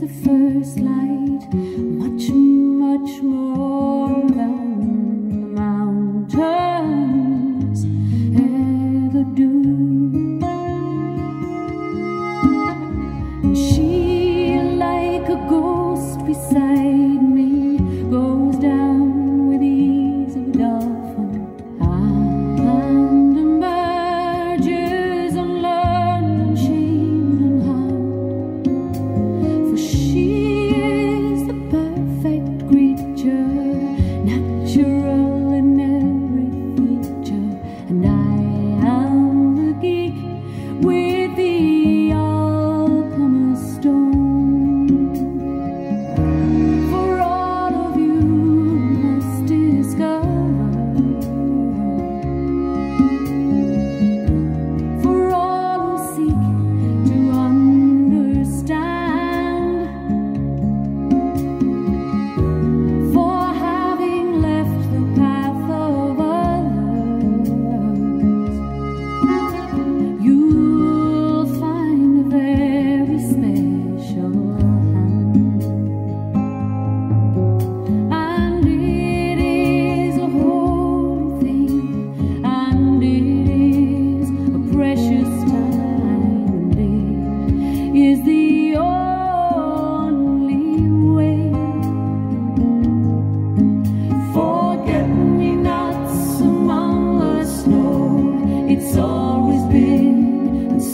the first light, much, much more than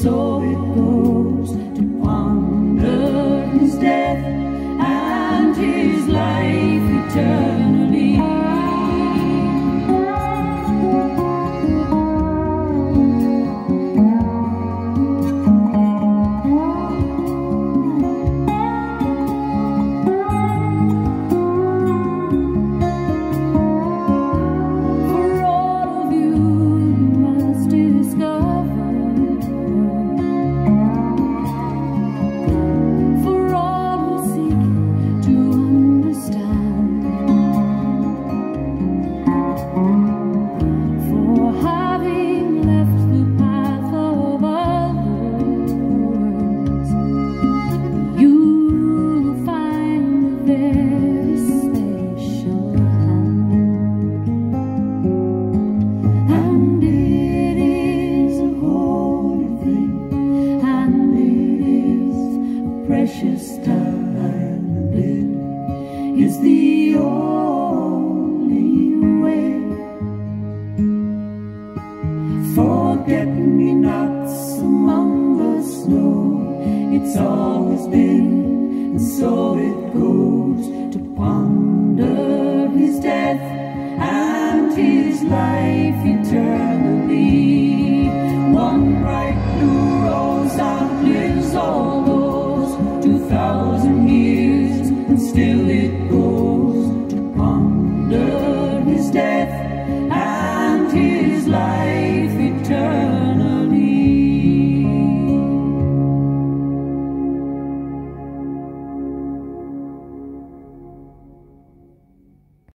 soul. precious time it is the only way. Forget me nots among the snow, it's always been, and so it goes to ponder his death and his life eternal.